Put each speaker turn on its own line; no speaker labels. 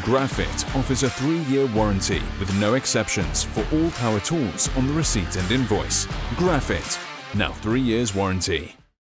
Graphite offers a three-year warranty with no exceptions for all power tools on the receipt and invoice. Graphite, now three years warranty.